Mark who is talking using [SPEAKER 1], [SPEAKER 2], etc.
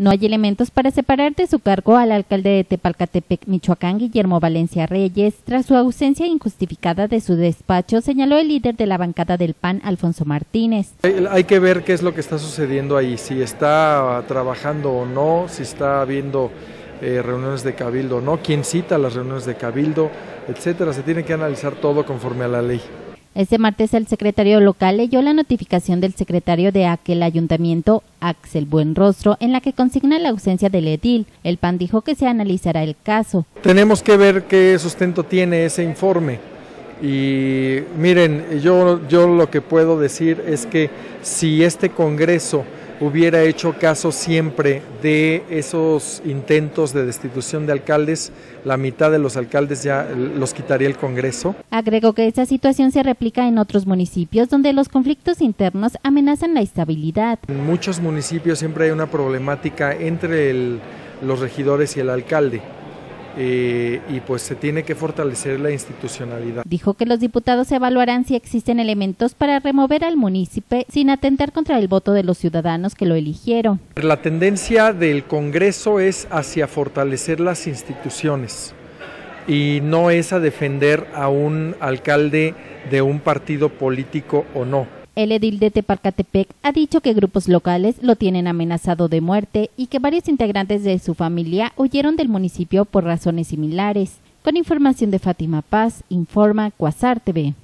[SPEAKER 1] No hay elementos para separar de su cargo al alcalde de Tepalcatepec, Michoacán, Guillermo Valencia Reyes, tras su ausencia injustificada de su despacho, señaló el líder de la bancada del PAN, Alfonso Martínez.
[SPEAKER 2] Hay que ver qué es lo que está sucediendo ahí, si está trabajando o no, si está habiendo eh, reuniones de cabildo o no, quién cita las reuniones de cabildo, etcétera. Se tiene que analizar todo conforme a la ley.
[SPEAKER 1] Este martes el secretario local leyó la notificación del secretario de aquel ayuntamiento, Axel Buenrostro, en la que consigna la ausencia del edil. El PAN dijo que se analizará el caso.
[SPEAKER 2] Tenemos que ver qué sustento tiene ese informe. Y miren, yo, yo lo que puedo decir es que si este Congreso hubiera hecho caso siempre de esos intentos de destitución de alcaldes, la mitad de los alcaldes ya los quitaría el Congreso.
[SPEAKER 1] Agregó que esa situación se replica en otros municipios donde los conflictos internos amenazan la estabilidad.
[SPEAKER 2] En muchos municipios siempre hay una problemática entre los regidores y el alcalde. Eh, y pues se tiene que fortalecer la institucionalidad.
[SPEAKER 1] Dijo que los diputados evaluarán si existen elementos para remover al municipio sin atentar contra el voto de los ciudadanos que lo eligieron.
[SPEAKER 2] La tendencia del Congreso es hacia fortalecer las instituciones y no es a defender a un alcalde de un partido político o no.
[SPEAKER 1] El edil de Teparcatepec ha dicho que grupos locales lo tienen amenazado de muerte y que varios integrantes de su familia huyeron del municipio por razones similares. Con información de Fátima Paz, informa Cuasar TV.